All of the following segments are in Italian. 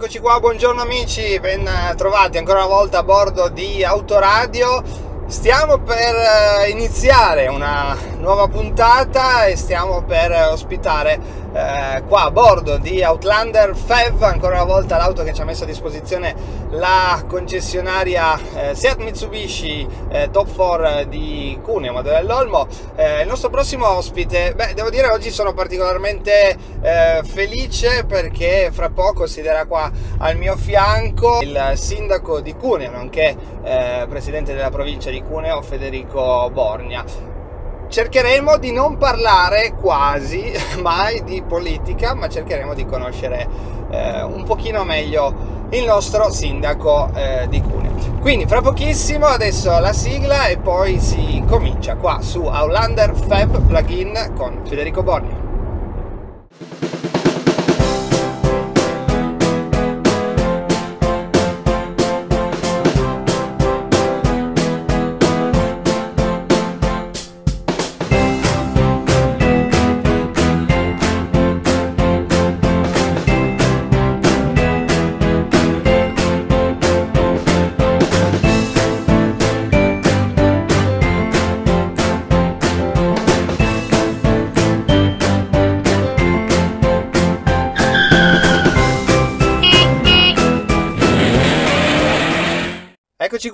Eccoci qua, buongiorno amici, ben trovati ancora una volta a bordo di Autoradio. Stiamo per eh, iniziare una nuova puntata e stiamo per ospitare eh, qua a bordo di Outlander FEV, ancora una volta l'auto che ci ha messo a disposizione la concessionaria eh, Seat Mitsubishi eh, Top 4 di Cuneo, modello dell'Olmo. Eh, il nostro prossimo ospite, beh, devo dire oggi sono particolarmente eh, felice perché fra poco siederà qua al mio fianco il sindaco di Cuneo, nonché presidente della provincia di Cuneo Federico Borgna. Cercheremo di non parlare quasi mai di politica, ma cercheremo di conoscere eh, un pochino meglio il nostro sindaco eh, di Cuneo. Quindi fra pochissimo adesso la sigla e poi si comincia qua su Outlander Fab Plugin con Federico Borgna.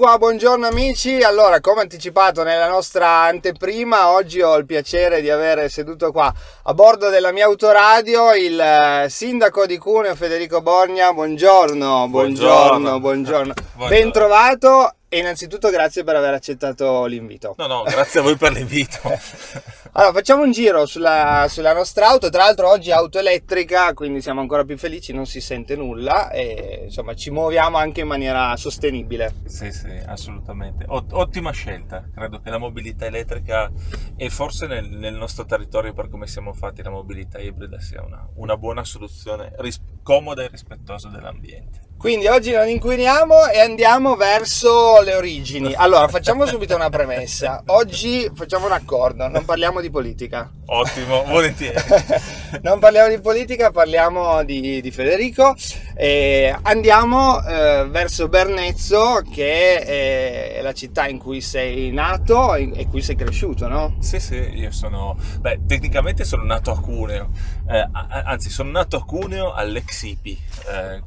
Qua, buongiorno amici. Allora, come anticipato nella nostra anteprima, oggi ho il piacere di avere seduto qua a bordo della mia autoradio il eh, sindaco di Cuneo Federico Borgna. Buongiorno, buongiorno, buongiorno. buongiorno. buongiorno. Ben trovato e innanzitutto grazie per aver accettato l'invito. No, no, grazie a voi per l'invito. allora, facciamo un giro sulla, sulla, nostra auto. Tra l'altro oggi è auto elettrica, quindi siamo ancora più felici, non si sente nulla e insomma ci muoviamo anche in maniera sostenibile. Sì, sì, assolutamente. Ottima scelta. Credo che la mobilità elettrica e forse nel, nel nostro territorio per come siamo fatti la mobilità ibrida sia una, una buona soluzione, ris- comoda e rispettosa dell'ambiente. Quindi oggi non inquiniamo e andiamo verso le origini. Allora, facciamo subito una premessa. Oggi facciamo un accordo, non parliamo di politica. Ottimo, volentieri. non parliamo di politica, parliamo di, di Federico e andiamo eh, verso Bernezzo, che è la città in cui sei nato e in cui sei cresciuto, no? Sì, sì, io sono... Beh, tecnicamente sono nato a Cuneo, eh, anzi sono nato a Cuneo all'Exipi, eh,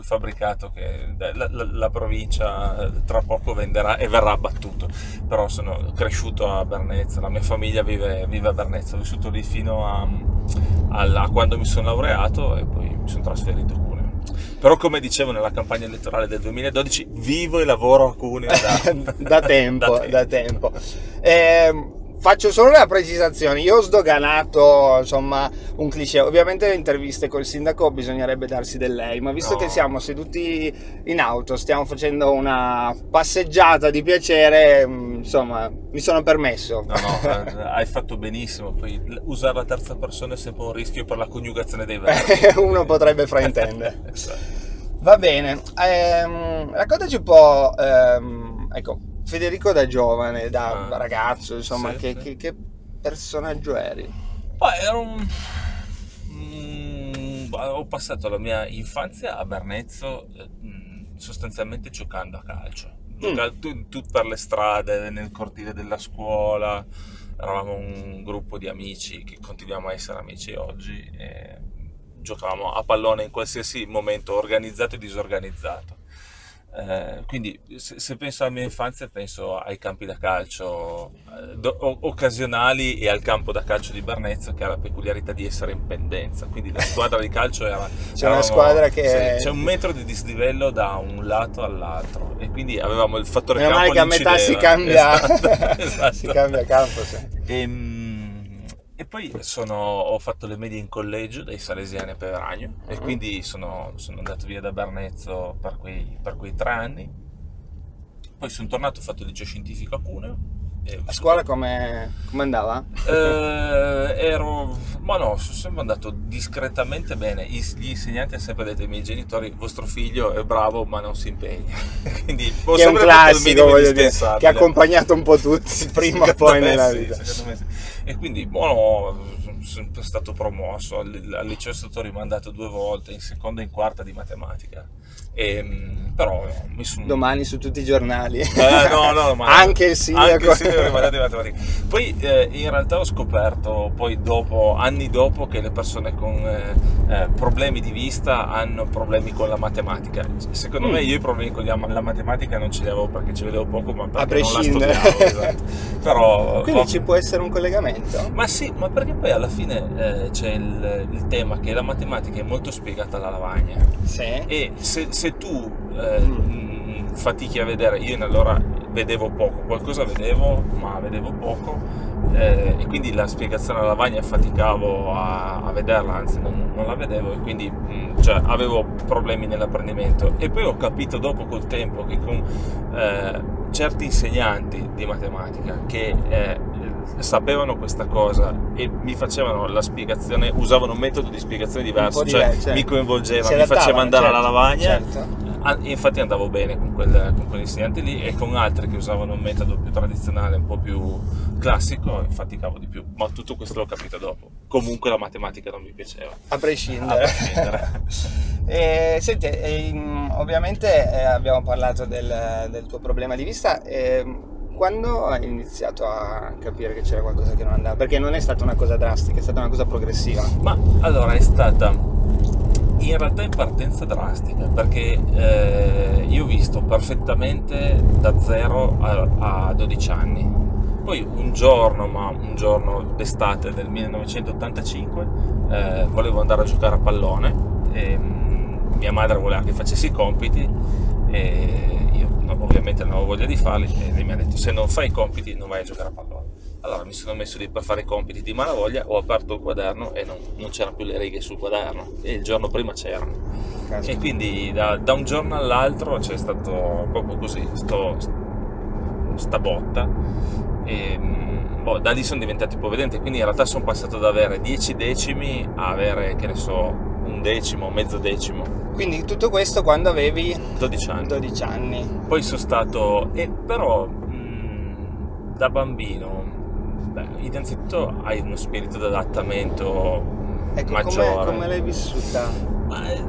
fabbricato che la, la, la, provincia eh, tra poco venderà e verrà abbattuto, però sono cresciuto a Bernezzo, la mia famiglia vive, vive a Bernezzo, ho vissuto lì fino a, a, a quando mi sono laureato e poi mi sono trasferito a Cuneo. Però come dicevo nella campagna elettorale del 2012, vivo e lavoro a Cuneo da, da tempo. da tempo. Da tempo. Eh, Faccio solo una precisazione, io ho sdoganato insomma un cliché, ovviamente le interviste col sindaco bisognerebbe darsi del lei, ma visto no. che siamo seduti in auto, stiamo facendo una passeggiata di piacere, mm, insomma mi sono permesso. No, no, eh, hai fatto benissimo, poi usare la terza persona è sempre un rischio per la coniugazione dei verbi. Uno potrebbe fraintendere. esatto. Va bene, ehm, raccontaci un po', ehm, ecco, Federico da giovane, da ah, ragazzo, insomma, sì, che, sì. Che, che, personaggio eri? Beh, ero un... Mm, ho passato la mia infanzia a Bernezzo mm, sostanzialmente giocando a calcio. Mm. tu, per le strade, nel cortile della scuola. Eravamo un gruppo di amici che continuiamo a essere amici oggi. E giocavamo a pallone in qualsiasi momento, organizzato e disorganizzato. Eh, quindi se, se, penso alla mia infanzia penso ai campi da calcio eh, do, occasionali e al campo da calcio di Bernezzo che ha la peculiarità di essere in pendenza quindi la squadra di calcio era c'è una squadra che sì, c'è un metro di dislivello da un lato all'altro e quindi avevamo il fattore Meno campo che a metà si cambia esatto, esatto. si cambia campo sì. e, ehm, e poi sono, ho fatto le medie in collegio dei Salesiani a Peveragno uh-huh. e quindi sono, sono, andato via da Bernezzo per quei, per quei tre anni. Poi sono tornato, ho fatto il liceo scientifico a Cuneo. A scuola come andava? Eh, ero, ma no, sono sempre andato discretamente bene. Gli insegnanti hanno sempre detto ai miei genitori: vostro figlio è bravo, ma non si impegna. Quindi che è un classico, voglio dire, che ha accompagnato un po' tutti prima o poi nella vita. Sì, E quindi, buono, sono stato promosso, al, liceo sono stato rimandato due volte, in seconda e in quarta di matematica. E, ehm, però mi sono... Domani su tutti i giornali. Eh, no, no, ma anche il sindaco. Anche il sindaco. Poi eh, in realtà ho scoperto, poi dopo, anni dopo, che le persone con eh, eh problemi di vista hanno problemi con la matematica. Secondo mm. me io i problemi con la matematica non ce li avevo perché ci vedevo poco, ma perché non la studiavo. Esatto. Però, Quindi ho... ci può essere un collegamento? Ma sì, ma perché poi alla fine eh, c'è il, il, tema che la matematica è molto spiegata alla lavagna. Sì. E se, se tu eh, fatichi a vedere, io allora vedevo poco, qualcosa vedevo, ma vedevo poco. Eh, e quindi la spiegazione alla lavagna faticavo a, a vederla, anzi non, non, la vedevo e quindi mh, mm, cioè, avevo problemi nell'apprendimento e poi ho capito dopo col tempo che con eh, certi insegnanti di matematica che eh, sapevano questa cosa e mi facevano la spiegazione, usavano un metodo di spiegazione diverso, cioè certo. mi coinvolgeva, mi faceva andare certo, alla lavagna. Certo. Infatti andavo bene con, quel, con quell'insegnante lì e con altri che usavano un metodo più tradizionale, un po' più classico, faticavo di più. Ma tutto questo l'ho capito dopo. Comunque la matematica non mi piaceva. A prescindere. A prescindere. e, senti, e, ovviamente eh, abbiamo parlato del, del, tuo problema di vista. Quando hai iniziato a capire che c'era qualcosa che non andava? Perché non è stata una cosa drastica, è stata una cosa progressiva. Ma allora è stata in realtà in partenza drastica perché eh, io ho visto perfettamente da 0 a, a 12 anni. Poi un giorno, ma un giorno d'estate del 1985, eh, volevo andare a giocare a pallone. E, mm, mia madre voleva che facessi i compiti e io ovviamente non avevo voglia di farli e lei mi ha detto se non fai i compiti non vai a giocare a pallone. Allora mi sono messo lì per fare i compiti di malavoglia, ho aperto il quaderno e non, non c'erano più le righe sul quaderno e il giorno prima c'erano. Caspita. E quindi da, da, un giorno all'altro c'è stato proprio così, sto, sta botta e boh, da lì sono diventato ipovedente, quindi in realtà sono passato da avere 10 decimi a avere, che ne so, un decimo, mezzo decimo. Quindi tutto questo quando avevi 12 anni. 12 anni. Poi sono stato, eh, però mh, da bambino, beh, innanzitutto hai uno spirito di adattamento ecco, maggiore. Come, come l'hai vissuta? Ma, eh,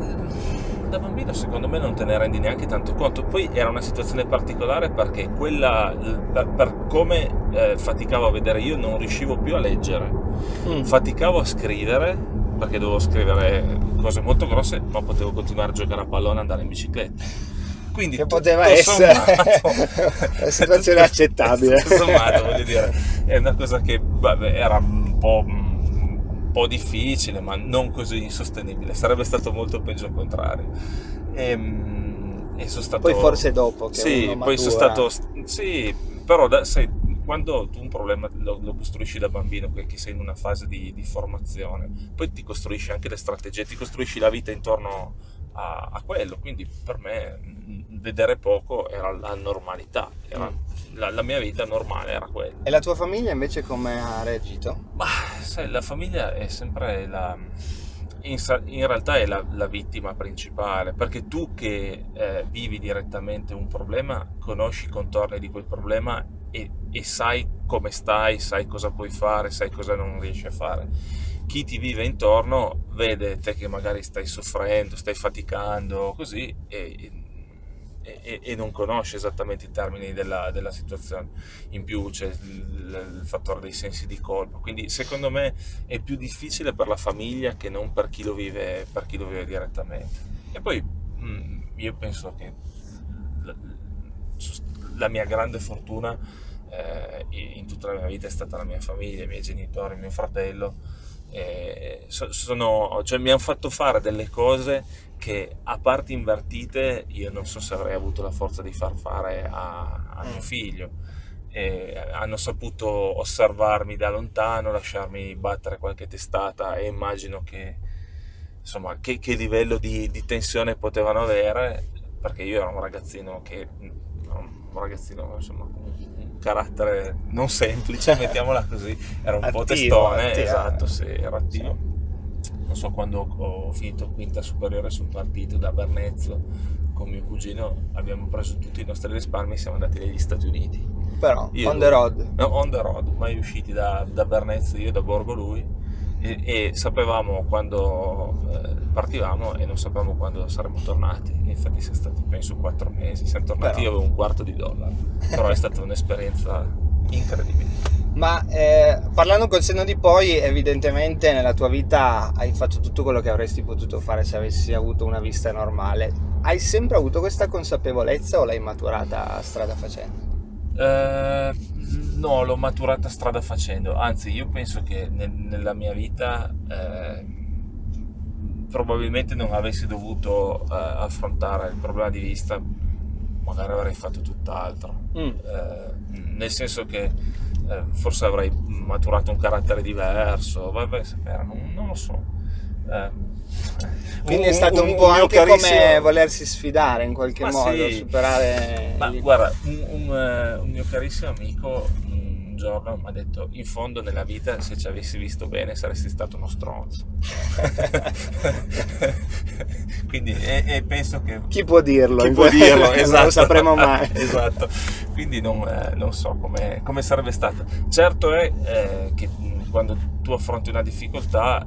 da bambino secondo me non te ne rendi neanche tanto conto. Poi era una situazione particolare perché quella, per, per come eh, faticavo a vedere io, non riuscivo più a leggere. Mm. Faticavo a scrivere perché dovevo scrivere cose molto grosse, ma potevo continuare a giocare a pallone e andare in bicicletta. Quindi che poteva essere sommato, una situazione accettabile. sommato, voglio dire, è una cosa che vabbè, era un po', un po', difficile, ma non così insostenibile. Sarebbe stato molto peggio al contrario. E, ehm, e sono stato... Poi forse dopo che Sì, poi sono stato... Sì, però da, sai, quando tu un problema lo, lo, costruisci da bambino, che sei in una fase di, di, formazione, poi ti costruisci anche le strategie, ti costruisci la vita intorno a, a quello. Quindi per me vedere poco era la normalità, era, mm. la, la, mia vita normale era quella. E la tua famiglia invece come ha reagito? Bah, sai, la famiglia è sempre la in, in, realtà è la, la, vittima principale, perché tu che eh, vivi direttamente un problema, conosci i contorni di quel problema e, e, sai come stai, sai cosa puoi fare, sai cosa non riesci a fare. Chi ti vive intorno vede te che magari stai soffrendo, stai faticando, così, e, e, e non conosce esattamente i termini della, della, situazione. In più c'è il, il, fattore dei sensi di colpa. Quindi secondo me è più difficile per la famiglia che non per chi lo vive, chi lo vive direttamente. E poi mh, mm, io penso che la, la mia grande fortuna eh, in tutta la mia vita è stata la mia famiglia, i miei genitori, mio fratello. Eh, sono, cioè, mi hanno fatto fare delle cose che a parti invertite io non so se avrei avuto la forza di far fare a, a mio mm. figlio. E hanno saputo osservarmi da lontano, lasciarmi battere qualche testata e immagino che, insomma, che, che livello di, di, tensione potevano avere, perché io ero un ragazzino che, un ragazzino insomma, un carattere non semplice, mettiamola così, era un attivo, po' testone, attivo. esatto, sì, era attivo. Sì non so quando ho finito quinta superiore sul partito da Bernezzo con mio cugino abbiamo preso tutti i nostri risparmi e siamo andati negli Stati Uniti però, Io- on the road. No, on the road, mai usciti da, da Bernezzo io, da Borgo lui, e, e sapevamo quando eh, partivamo e non sapevamo quando saremmo tornati. Infatti siamo stati penso quattro mesi, siamo tornati Però. io avevo un quarto di dollaro, però è stata un'esperienza incredibile. Ma eh, parlando col senno di poi, evidentemente nella tua vita hai fatto tutto quello che avresti potuto fare se avessi avuto una vista normale. Hai sempre avuto questa consapevolezza o l'hai maturata strada facendo? Eh, no, l'ho maturata strada facendo, anzi io penso che nel- nella mia vita eh, probabilmente non avessi dovuto eh, affrontare il problema di vista, magari avrei fatto tutt'altro. Mm. Eh, nel senso che eh, forse avrei maturato un carattere diverso, a sapere, non, non lo so. Eh, Quindi è stato un, po' mio anche carissimo- come volersi sfidare in qualche Ma modo, sì. superare... Ma gli- guarda, un, un, eh, un mio carissimo amico un giorno mi ha detto: In fondo, nella vita, se ci avessi visto bene, saresti stato uno stronzo. Quindi, e, e penso che. Chi può dirlo? Chi può dirlo? non Esatto. lo sapremo mai. esatto. Quindi non, eh, non so come, sarebbe stato. Certo è eh, che quando tu affronti una difficoltà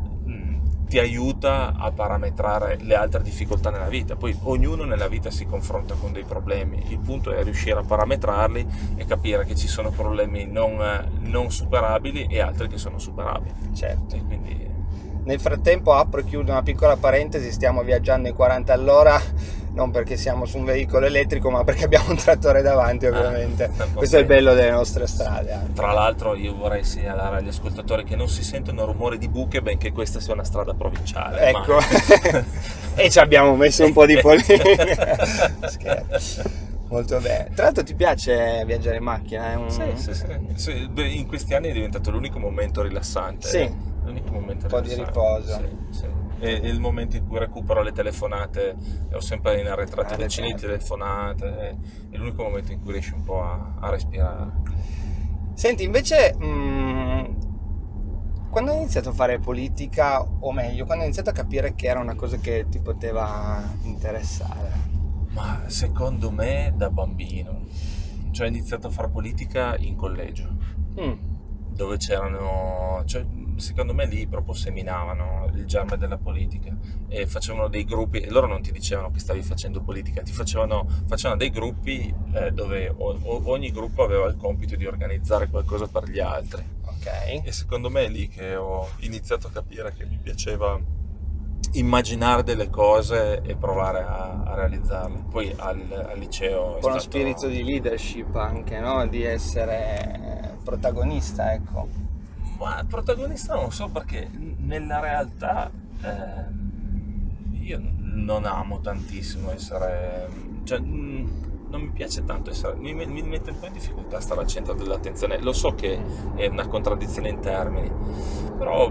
ti aiuta a parametrare le altre difficoltà nella vita. Poi ognuno nella vita si confronta con dei problemi. Il punto è riuscire a parametrarli e capire che ci sono problemi non, non superabili e altri che sono superabili. Certo. Quindi Nel frattempo apro e chiudo una piccola parentesi, stiamo viaggiando ai 40 all'ora, non perché siamo su un veicolo elettrico, ma perché abbiamo un trattore davanti ovviamente. Ah, Questo è il bello delle nostre strade. anche. Tra l'altro io vorrei segnalare agli ascoltatori che non si sentono rumore di buche benché questa sia una strada provinciale. Ecco, ma- e ci abbiamo messo un po' di politica. Scherzo. Molto bene. Tra l'altro ti piace viaggiare in macchina? È un... Sì, sì, sì. Sì, beh, in questi anni è diventato l'unico momento rilassante. Sì. L'unico momento Un po' di rilassante. riposo. Sì, sì. E, e il momento in cui recupero le telefonate, ho sempre in arretrato decine di telefonate, è, è l'unico momento in cui riesci un po' a, a respirare. Senti, invece, mh, quando hai iniziato a fare politica, o meglio, quando hai iniziato a capire che era una cosa che ti poteva interessare? Ma secondo me da bambino, cioè ho iniziato a fare politica in collegio. Mm, dove c'erano, cioè, secondo me lì proprio seminavano il germe della politica e facevano dei gruppi, e loro non ti dicevano che stavi facendo politica, ti facevano, facevano dei gruppi eh, dove o- o- ogni gruppo aveva il compito di organizzare qualcosa per gli altri. ok. E secondo me è lì che ho iniziato a capire che mi piaceva immaginare delle cose e provare a, a realizzarle. Poi al, al liceo Con uno stato- spirito di leadership anche, no? Di essere protagonista, ecco. Ma protagonista non so perché nella realtà ehm, io non amo tantissimo essere... cioè mm, non mi piace tanto essere... Mi, mi mette un po' in difficoltà stare al centro dell'attenzione. Lo so che è una contraddizione in termini, però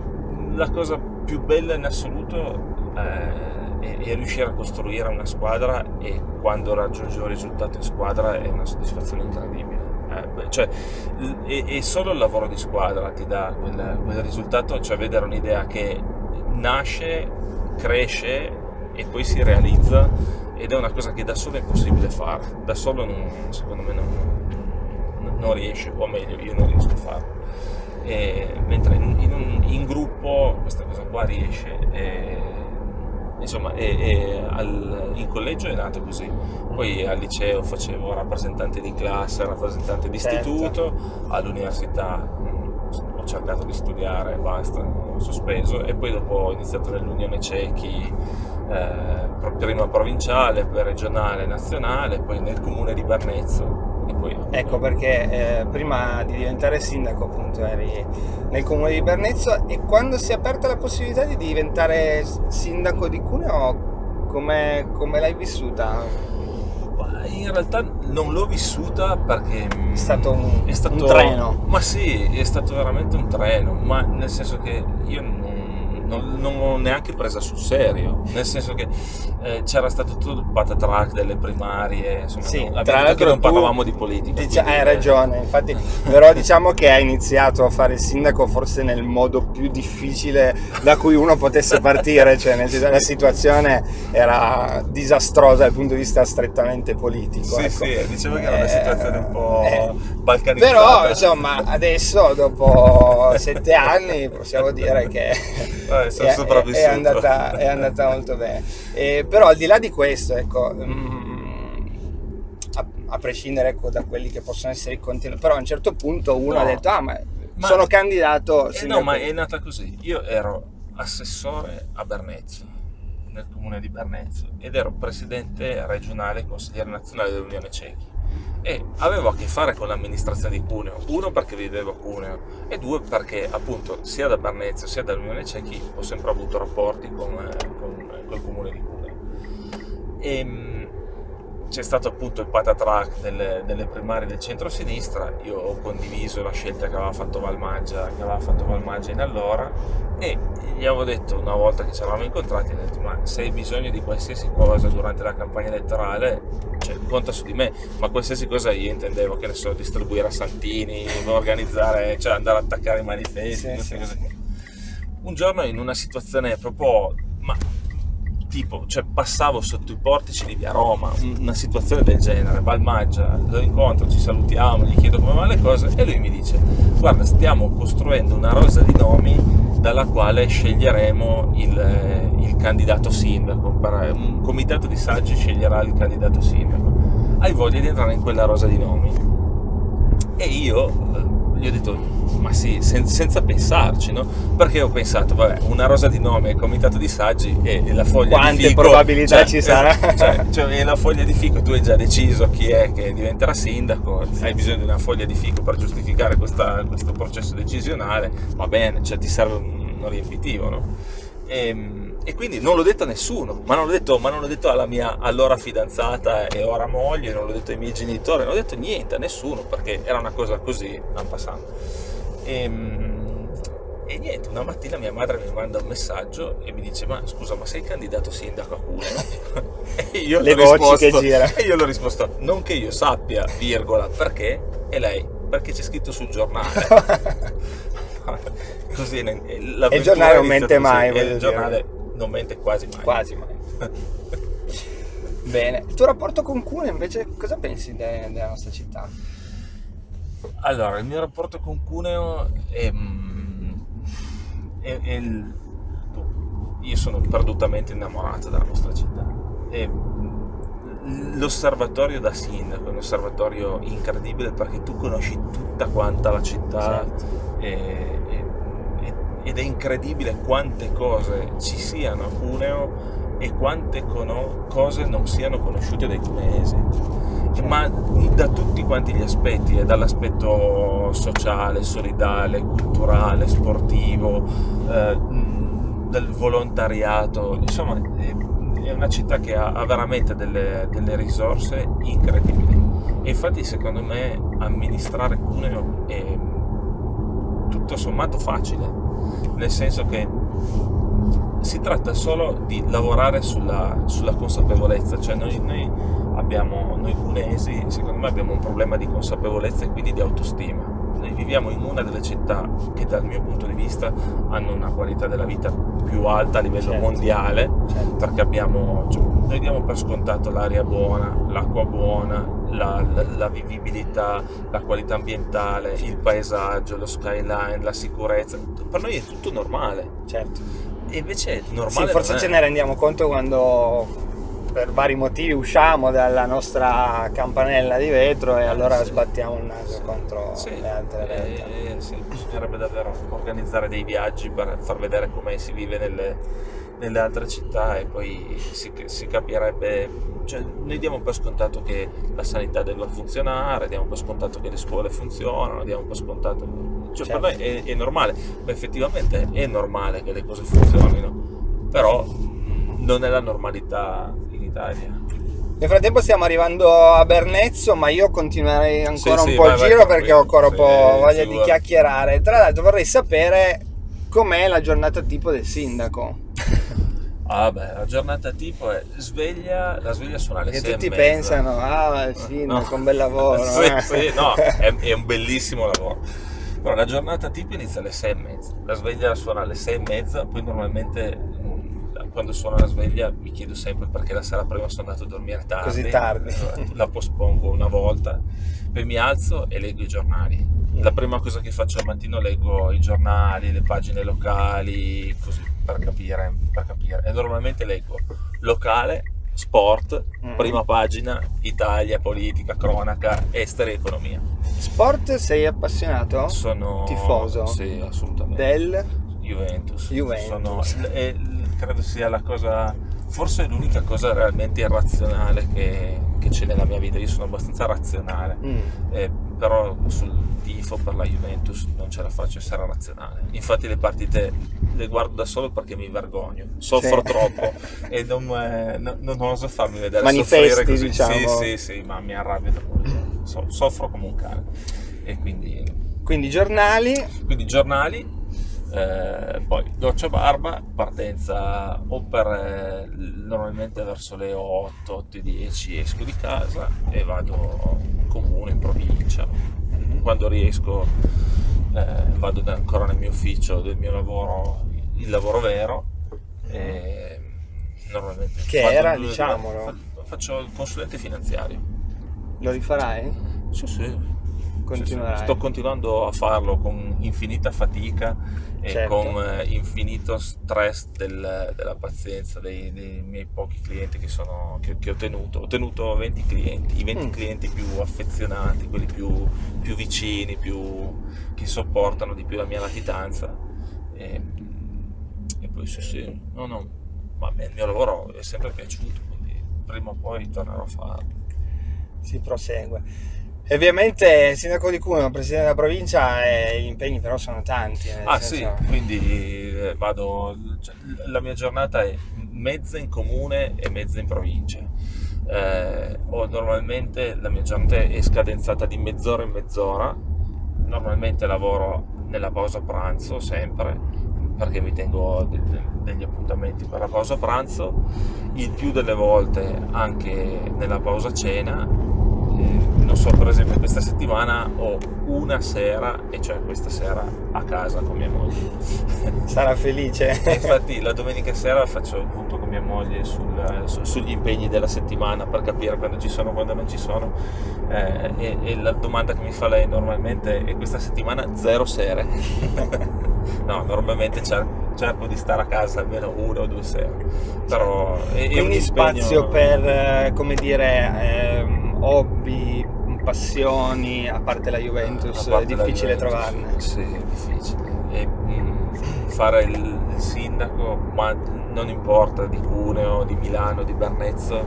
la cosa più bella in assoluto eh, è, è riuscire a costruire una squadra e quando raggiungi un risultato in squadra è una soddisfazione incredibile. Eh, cioè, e, e solo il lavoro di squadra ti dà quel, quel risultato, cioè vedere un'idea che nasce, cresce e poi si realizza ed è una cosa che da solo è impossibile fare, da solo non- secondo me non, non- non riesce, o meglio io non riesco a farlo. E- mentre in, in un- in gruppo questa cosa qua riesce e, insomma e- e al- in collegio è nato così. Poi al liceo facevo rappresentante di classe rappresentante di Certo. istituto. All'università mh, ho cercato di studiare basta ho sospeso. E poi dopo ho iniziato nell'Unione Cechi eh, prima provinciale poi regionale nazionale poi nel comune di Bernezzo. poi Ecco perché eh, prima di diventare sindaco appunto eri nel comune di Bernezzo e quando si è aperta la possibilità di diventare sindaco di Cuneo come, come l'hai vissuta? In realtà non l'ho vissuta perché mm, È stato un- è un treno. Ma sì, è stato veramente un treno, ma nel senso che io non, non, l'ho neanche presa sul serio, nel senso che eh, c'era stato tutto il patatrack delle primarie, insomma, Sì, non, tra l'altro non parlavamo di politica. Dice- quindi, hai eh, ragione, infatti, però diciamo che hai iniziato a fare il sindaco forse nel modo più difficile da cui uno potesse partire, cioè nel la situazione era disastrosa dal punto di vista strettamente politico. Sì, ecco. sì, dicevo che era una Eh, situazione un po' eh, balcanizzata. Però insomma adesso dopo sette anni possiamo dire che Eh, sono è, è- è andata, è andata molto bene. Eh, però al di là di questo, ecco, mm, a, a prescindere ecco, da quelli che possono essere i contenuti, però a un certo punto uno No. ha detto, ah ma, Ma- sono candidato Eh, sindaco". no, ma è nata così. Io ero assessore a Bernezzo, nel comune di Bernezzo, ed ero presidente regionale e consigliere nazionale dell'Unione Cechi. E avevo a che fare con l'amministrazione di Cuneo, uno perché vivevo a Cuneo e due perché appunto sia da Bernezzo sia dall'Unione Cechi ho sempre avuto rapporti con, eh, con, col comune di Cuneo. E, mh, c'è stato appunto il patatrack delle, delle primarie del centro-sinistra, io ho condiviso la scelta che aveva fatto Valmaggia, che aveva fatto Valmaggia in allora e gli avevo detto una volta che ci eravamo incontrati, ho detto ma se hai bisogno di qualsiasi cosa durante la campagna elettorale, cioè, conta su di me, ma qualsiasi cosa io intendevo, che ne so, distribuire a Santini, organizzare, cioè andare ad attaccare i manifesti, Sì, queste sì. cose qua. Un giorno in una situazione proprio, ma tipo, cioè passavo sotto i portici di via Roma, una situazione del genere, Valmaggia, lo incontro, ci salutiamo, gli chiedo come vanno le cose e lui mi dice, guarda, stiamo costruendo una rosa di nomi dalla quale sceglieremo il, il candidato sindaco, per- un comitato di saggi sceglierà il candidato sindaco. Hai voglia di entrare in quella rosa di nomi? E io gli ho detto, ma sì, sen- senza pensarci, no? Perché ho pensato, vabbè, una rosa di nome, il comitato di saggi e, e la foglia Quante di fico. probabilità cioè, ci sarà? Cioè, cioè, e la foglia di fico, tu hai già deciso chi è che diventerà sindaco, hai bisogno di una foglia di fico per giustificare questa- questo processo decisionale, va bene, cioè ti serve un, uno riempitivo, no? E, e quindi non l'ho detto a nessuno, ma non l'ho detto, ma non l'ho detto alla mia allora fidanzata e ora moglie, non l'ho detto ai miei genitori, non ho detto niente a nessuno perché era una cosa così, non passando. E, e niente, una mattina mia madre mi manda un messaggio e mi dice: Ma scusa, ma sei candidato sindaco a Cuneo? e io Le voci risposto, che girano. E io l'ho risposto: Non che io sappia, virgola, perché? E lei, perché c'è scritto sul giornale. Così E il giornale non mente mai, e il giornale non mente quasi mai. Quasi mai. Bene, il tuo rapporto con Cuneo invece cosa pensi de- della nostra città? Allora, il mio rapporto con Cuneo è, mm, è- è il- io sono perdutamente innamorato della nostra città. E mm, l'osservatorio da sindaco è un osservatorio incredibile perché tu conosci tutta quanta la città Certo. e- ed è incredibile quante cose ci siano a Cuneo e quante cono- cose non siano conosciute dai cuneesi ma da tutti quanti gli aspetti, eh, dall'aspetto sociale, solidale, culturale, sportivo, eh, del volontariato, insomma è, è una città che ha, ha veramente delle, delle risorse incredibili. E infatti secondo me amministrare Cuneo è tutto sommato facile, nel senso che si tratta solo di lavorare sulla, sulla consapevolezza, cioè noi, noi abbiamo, noi cunesi, secondo me abbiamo un problema di consapevolezza e quindi di autostima. Noi viviamo in una delle città che dal mio punto di vista hanno una qualità della vita più alta a livello Certo. mondiale, Certo. perché abbiamo, cioè, noi diamo per scontato l'aria buona, l'acqua buona, la, la- la vivibilità, la qualità ambientale, il paesaggio, lo skyline, la sicurezza. Per noi è tutto normale. Certo. E invece è normale. Sì, forse ce ne rendiamo conto quando per vari motivi usciamo dalla nostra campanella di vetro e allora Sì. sbattiamo il naso Sì. contro Sì, le altre realtà. eh, sì, bisognerebbe davvero organizzare dei viaggi per far vedere come si vive nelle, nelle altre città e poi si, si capirebbe, cioè noi diamo per scontato che la sanità deve funzionare, diamo per scontato che le scuole funzionano, diamo per scontato, cioè Certo. per noi è, è normale, ma effettivamente è normale che le cose funzionino, però non è la normalità in Italia. Nel frattempo stiamo arrivando a Bernezzo, ma io continuerei ancora Sì, un sì, po' vai, il vai, giro tranquillo. perché ho ancora un po' voglia di chiacchierare. Tra l'altro vorrei sapere com'è la giornata tipo del sindaco? Ah beh, la giornata tipo è sveglia, la sveglia suona alle Che 6 tutti e mezza. pensano, ah, il sindaco, No. un bel lavoro. sì, eh. sì, no, è, è un bellissimo lavoro. Però la giornata tipo inizia alle 6 e mezza. La sveglia suona alle 6 e mezza, poi normalmente mh, quando suona la sveglia mi chiedo sempre perché la sera prima sono andato a dormire tardi. Così tardi. La pospongo una volta, poi mi alzo e leggo i giornali. La prima cosa che faccio al mattino leggo i giornali, le pagine locali, così per capire, per capire. E normalmente leggo locale, sport, Mm. prima pagina, Italia, politica, cronaca, esteri e economia. Sport sei appassionato? Sono Tifoso? Sì, assolutamente. Del? Juventus. Juventus. Sono- e credo sia la cosa, forse l'unica cosa realmente irrazionale che, che c'è nella mia vita. Io sono abbastanza razionale, Mm. eh, però sul tifo per la Juventus non ce la faccio essere razionale. Infatti le partite le guardo da solo perché mi vergogno, soffro Sì. troppo e non, eh, no- non oso farmi vedere Manifesti, soffrire così. diciamo. Sì, sì, sì, ma mi arrabbio troppo. So- soffro come un cane. E quindi Quindi giornali, quindi giornali, eh, poi doccia barba, partenza o per eh, normalmente verso le 8, 8 e 10 esco di casa e vado in comune, in provincia. Quando riesco eh, vado da- ancora nel mio ufficio del mio lavoro, il lavoro vero. E normalmente Che era, diciamolo. fa- Faccio il consulente finanziario. lo rifarai? Sì, sì. Continuerai. Sto continuando a farlo con infinita fatica e Certo. con eh, infinito stress del- della pazienza dei, dei miei pochi clienti che, sono, che, che ho tenuto. Ho tenuto 20 clienti, i 20 Mm. clienti più affezionati, quelli più, più vicini, più, che sopportano di più la mia latitanza. E, e poi sì, sì, no, no, ma il mio lavoro è sempre piaciuto, quindi prima o poi tornerò a farlo. Si prosegue. E ovviamente il sindaco di Cuneo, presidente della provincia, e gli impegni però sono tanti. Ah senso- sì, quindi eh, vado, cioè, la mia giornata è mezza in comune e mezza in provincia. Eh, ho normalmente la mia giornata è scadenzata di mezz'ora in mezz'ora. Normalmente lavoro nella pausa pranzo sempre perché mi tengo de- de- degli appuntamenti per la pausa pranzo. Il più delle volte anche nella pausa cena. Eh, non so, per esempio questa settimana ho una sera, e cioè questa sera a casa con mia moglie. Sarà felice. Infatti la domenica sera faccio il punto con mia moglie sul- su- sugli impegni della settimana per capire quando ci sono e quando non ci sono. Eh, e, e la domanda che mi fa lei normalmente è questa settimana zero sere. no, normalmente cer- cerco di stare a casa almeno una o due sere. Però è, è un Quindi impegno- spazio per, eh, come dire, ehm, hobby, passioni, a parte la Juventus, parte è difficile Juventus, trovarne. Sì, è difficile. E, mm, fare il, sindaco, ma non importa di Cuneo, di Milano, di Bernezzo,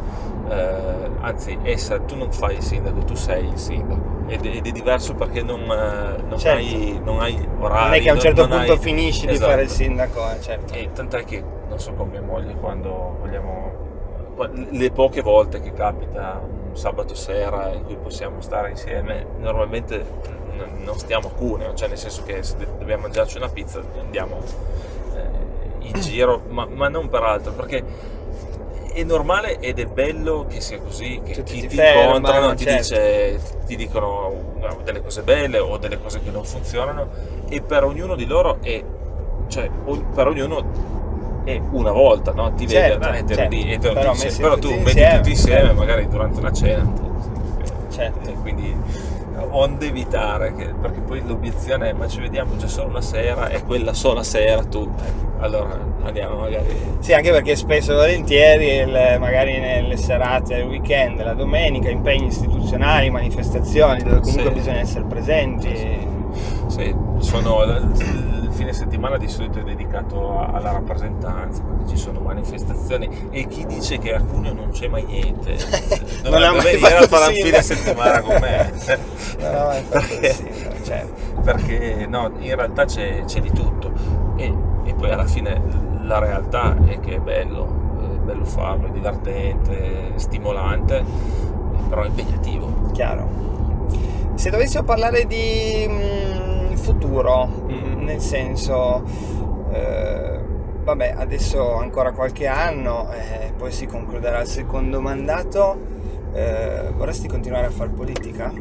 eh, anzi, essa, tu non fai il sindaco, tu sei il sindaco. Ed, ed è diverso perché non, eh, non Certo. hai, non hai orari. Non è che a un certo non punto hai- finisci di Esatto. fare il sindaco, eh, certo. E tant'è che non so con mia moglie quando vogliamo, le poche volte che capita un sabato sera in cui possiamo stare insieme, normalmente n- non stiamo a Cuneo, cioè nel senso che se dobbiamo mangiarci una pizza andiamo eh, in giro, ma, ma non per altro, perché è normale ed è bello che sia così, che Tutti chi ti incontrano ti, certo. dice, ti dicono delle cose belle o delle cose che non funzionano e per ognuno di loro è, cioè per ognuno è una volta, no? Ti Certo, vede, certo. di- e te lo Però dice. però tu metti tutti insieme, certo. magari durante una cena. Certo. E quindi onde evitare, che- perché poi l'obiezione è ma ci vediamo già solo una sera e quella sola sera tu, allora andiamo magari... Sì, anche perché spesso e volentieri, il- magari nelle serate, il weekend, la domenica, impegni istituzionali, manifestazioni dove comunque Sì. bisogna essere presenti. Sì, sono, il fine settimana di solito è dedicato a- alla rappresentanza, perché ci sono manifestazioni e chi dice che a Cuneo non c'è mai niente Non ha mai venire a fare il fine settimana con me. No, perché, sì, certo. perché no, in realtà c'è, c'è di tutto e, e poi alla fine la realtà è che è bello, è bello farlo, è divertente, stimolante, però è impegnativo. Chiaro. Se dovessimo parlare di mm, futuro, mm, nel senso, Eh, vabbè, adesso ancora qualche anno, eh, poi si concluderà il secondo mandato. Eh, vorresti continuare a fare politica?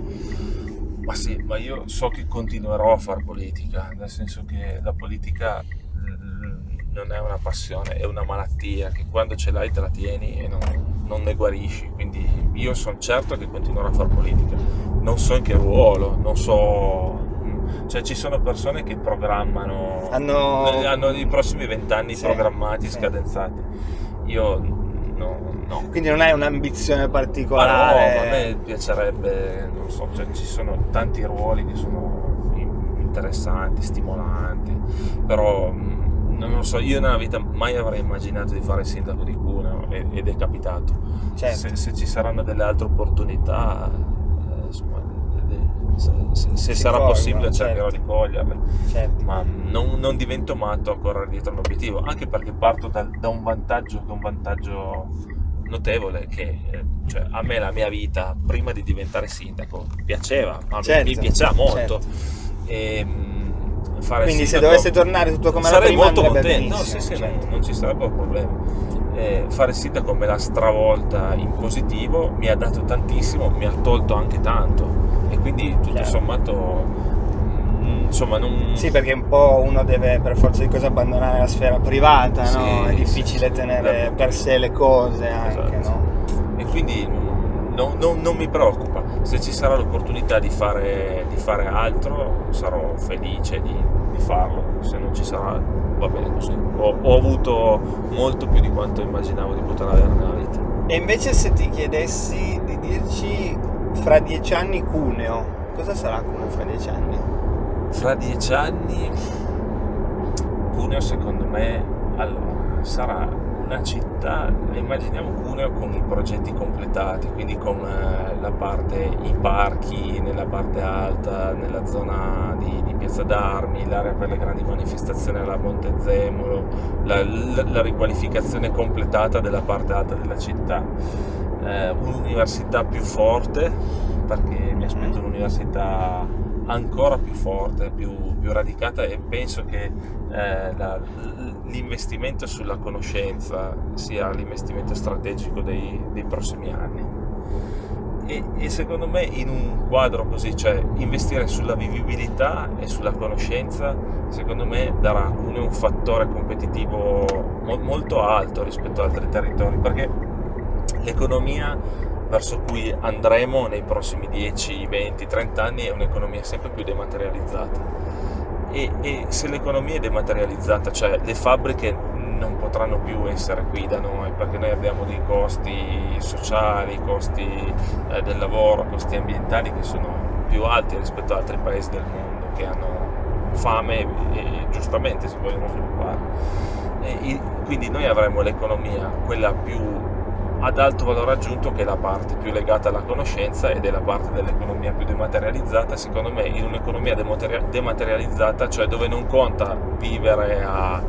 Ma sì, ma io so che continuerò a fare politica, nel senso che la politica mm, non è una passione, è una malattia che quando ce l'hai te la tieni e non, non ne guarisci. Quindi io sono certo che continuerò a fare politica. Non so in che ruolo, non so cioè ci sono persone che programmano, hanno, hanno i prossimi vent'anni sì, programmati, sì. scadenzati. Io no, no. Quindi non hai un'ambizione no, particolare? ma a me piacerebbe, non so, cioè ci sono tanti ruoli che sono in- interessanti, stimolanti, però mh, non lo so, io nella vita mai avrei immaginato di fare il sindaco di Cuneo e- ed è capitato. Certo. Se, se ci saranno delle altre opportunità, se, se- se Si sarà colgono, possibile cercherò certo. di coglierle Certo. ma non, non divento matto a correre dietro un obiettivo, anche perché parto da, da un vantaggio che è un vantaggio notevole, che cioè, a me la mia vita prima di diventare sindaco piaceva, ma Certo, mi piaceva molto. certo. E, mh, fare Quindi se sindaco- dovesse tornare tutto come era sarei prima molto andrebbe contento, no, sì, sì, certo. non, non ci sarebbero problemi. Eh, fare il sindaco me l'ha stravolta in positivo, mi ha dato tantissimo, mi ha tolto anche tanto e quindi tutto Chiaro. sommato mm, insomma non Sì, perché un po' uno deve per forza di cose abbandonare la sfera privata, Sì, no? È sì, difficile sì. tenere Eh, per sé le cose anche, Esatto. no? e quindi non, non- non mi preoccupa. Se ci sarà l'opportunità di fare, di fare altro sarò felice di, di farlo. Se non ci sarà va bene così. Ho, ho avuto molto più di quanto immaginavo di poter avere nella vita. E invece se ti chiedessi di dirci fra dieci anni Cuneo, cosa sarà Cuneo fra dieci anni? fra dieci anni Cuneo secondo me allora, sarà una città immaginiamo Cuneo con i progetti completati quindi con eh, la parte i parchi nella parte alta nella zona di, di Piazza d'Armi l'area per le grandi manifestazioni alla Montezemolo la, la- la riqualificazione completata della parte alta della città. Eh, un'università più forte perché mi aspetto un'università ancora più forte, più, più radicata e penso che eh, la- l'investimento sulla conoscenza sia l'investimento strategico dei, dei prossimi anni. E, e secondo me in un quadro così, cioè investire sulla vivibilità e sulla conoscenza, secondo me darà a Cuneo un fattore competitivo mo- molto alto rispetto ad altri territori, perché l'economia verso cui andremo nei prossimi 10, 20, 30 anni è un'economia sempre più dematerializzata. E, e se l'economia è dematerializzata, cioè le fabbriche non potranno più essere qui da noi perché noi abbiamo dei costi sociali, costi eh, del lavoro, costi ambientali che sono più alti rispetto ad altri paesi del mondo che hanno fame e, e giustamente si vogliono sviluppare. E i- quindi noi avremo l'economia, quella più ad alto valore aggiunto che è la parte più legata alla conoscenza ed è la parte dell'economia più dematerializzata. Secondo me in un'economia demateri- dematerializzata, cioè dove non conta vivere a,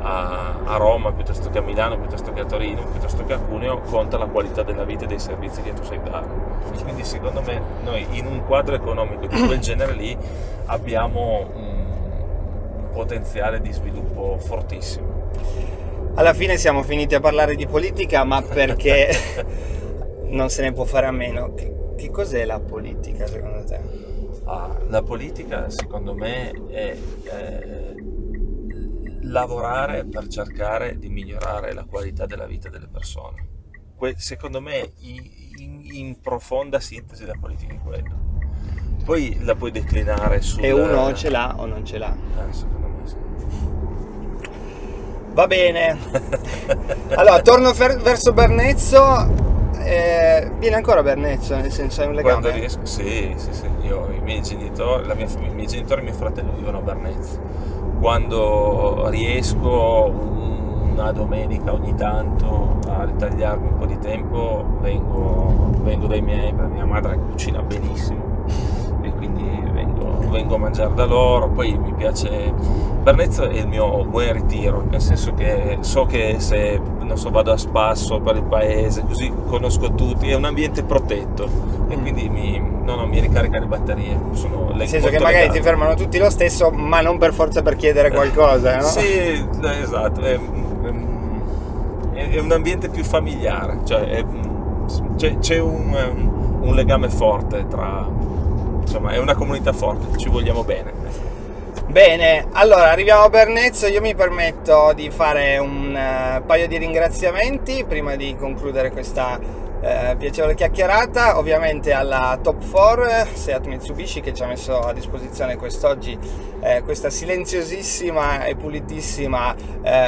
a- a Roma piuttosto che a Milano, piuttosto che a Torino, piuttosto che a Cuneo, conta la qualità della vita e dei servizi che tu sai dare. E quindi secondo me noi in un quadro economico di quel genere lì abbiamo un potenziale di sviluppo fortissimo. Alla fine siamo finiti a parlare di politica, ma perché non se ne può fare a meno. Che, che cos'è la politica secondo te? Ah, la politica, secondo me, è eh, lavorare per cercare di migliorare la qualità della vita delle persone. Que- secondo me, in, in profonda sintesi, la politica è quello. Poi la puoi declinare su. E uno ce l'ha o non ce l'ha. Eh, secondo me. Va bene. Allora, torno fer- verso Bernezzo. eh, viene ancora Bernezzo, nel senso hai un legame? Quando riesco, sì, sì, sì. Io, i miei genitori, mia, i miei genitori e mio fratello vivono a Bernezzo. Quando riesco una domenica ogni tanto a ritagliarmi un po' di tempo, vengo, vengo dai miei, mia madre cucina benissimo e quindi vengo, vengo a mangiare da loro. Poi mi piace. Bernezzo è il mio buon ritiro, nel senso che so che se non so, vado a spasso per il paese, così conosco tutti, è un ambiente protetto e Mm. quindi mi, No, no, mi ricarica le batterie. Sono Nel senso che magari legate. ti fermano tutti lo stesso, ma non per forza per chiedere qualcosa, no? Sì, eh, esatto. È, è- è un ambiente più familiare, cioè è- c'è, c'è un, un legame forte tra. Insomma, è una comunità forte, ci vogliamo bene. Bene, allora arriviamo a Bernezzo, io mi permetto di fare un eh, paio di ringraziamenti prima di concludere questa eh, piacevole chiacchierata, ovviamente alla Top 4 Seat Mitsubishi che ci ha messo a disposizione quest'oggi eh, questa silenziosissima e pulitissima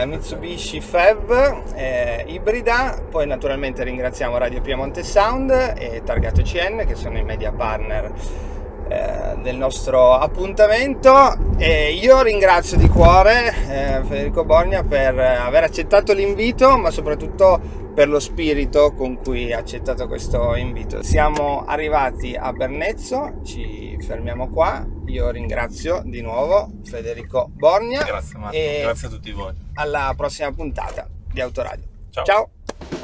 Mitsubishi FEV ibrida, poi naturalmente ringraziamo Radio Piemonte Sound e Targato CN che sono i media partner eh, del nostro appuntamento e io ringrazio di cuore eh, Federico Borgna per aver accettato l'invito ma soprattutto per lo spirito con cui ha accettato questo invito. Siamo arrivati a Bernezzo ci fermiamo qua. Io ringrazio di nuovo Federico Borgna Grazie Marco, e grazie a tutti voi. alla prossima puntata di Autoradio. Ciao. ciao